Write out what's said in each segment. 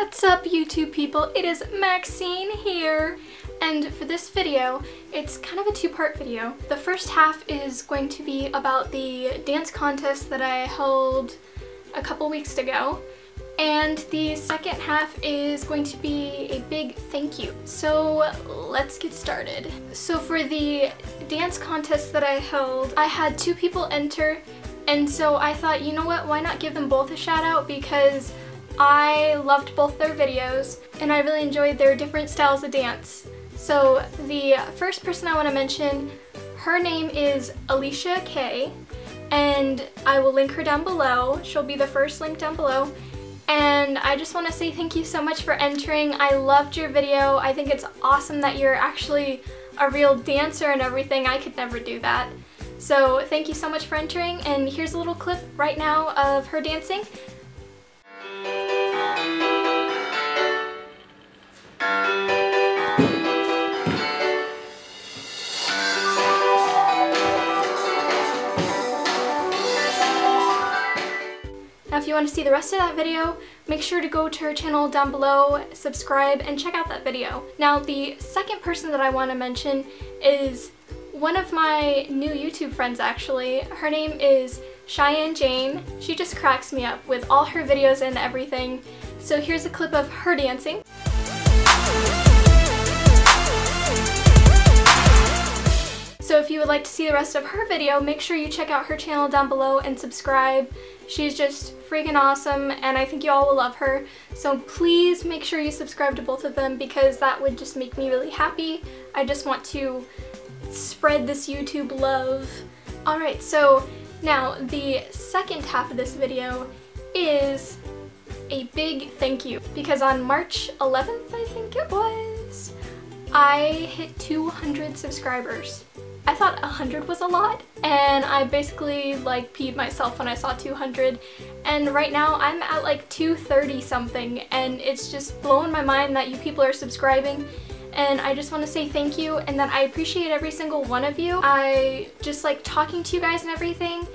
What's up YouTube people? It is Maxinne here. And for this video, it's kind of a two-part video. The first half is going to be about the dance contest that I held a couple weeks ago. And the second half is going to be a big thank you. So let's get started. So for the dance contest that I held, I had two people enter and so I thought, you know what, why not give them both a shout out because I loved both their videos and I really enjoyed their different styles of dance. So the first person I want to mention, her name is Alicia K and I will link her down below. She'll be the first link down below. And I just want to say thank you so much for entering. I loved your video. I think it's awesome that you're actually a real dancer and everything. I could never do that. So thank you so much for entering and here's a little clip right now of her dancing. You want to see the rest of that video, make sure to go to her channel down below, subscribe, and check out that video. Now the second person that I want to mention is one of my new YouTube friends actually. Her name is Cheyanne Jane. She just cracks me up with all her videos and everything. So here's a clip of her dancing. So if you would like to see the rest of her video, make sure you check out her channel down below and subscribe. She's just freaking awesome and I think you all will love her. So please make sure you subscribe to both of them because that would just make me really happy. I just want to spread this YouTube love. Alright, so now the second half of this video is a big thank you because on March 11th, I think it was, I hit 200 subscribers. I thought 100 was a lot and I basically like peed myself when I saw 200 and right now I'm at like 230 something and it's just blowing my mind that you people are subscribing. And I just want to say thank you and that I appreciate every single one of you. I just like talking to you guys and everything.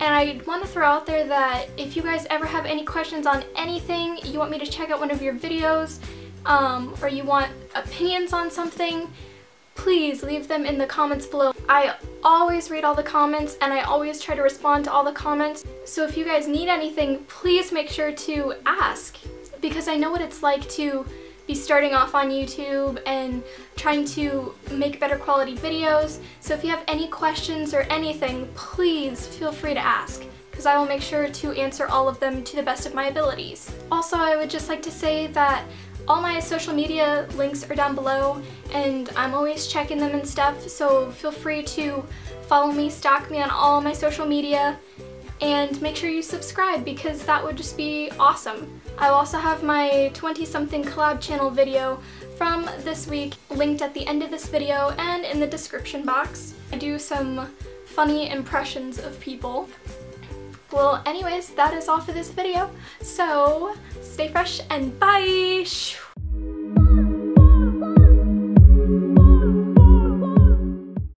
And I want to throw out there that if you guys ever have any questions on anything, you want me to check out one of your videos, um, or you want opinions on something, please leave them in the comments below. I always read all the comments and I always try to respond to all the comments. So if you guys need anything, please make sure to ask because I know what it's like to be starting off on YouTube and trying to make better quality videos. So if you have any questions or anything, please feel free to ask because I will make sure to answer all of them to the best of my abilities. Also, I would just like to say that all my social media links are down below and I'm always checking them and stuff, so feel free to follow me, stalk me on all my social media, and make sure you subscribe because that would just be awesome. I'll also have my 20 something collab channel video from this week linked at the end of this video and in the description box. I do some funny impressions of people. Well anyways, that is all for this video, so stay fresh and bye!